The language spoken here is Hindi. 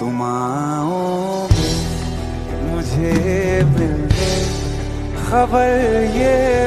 तुम आओगे मुझे मिलने खबर ये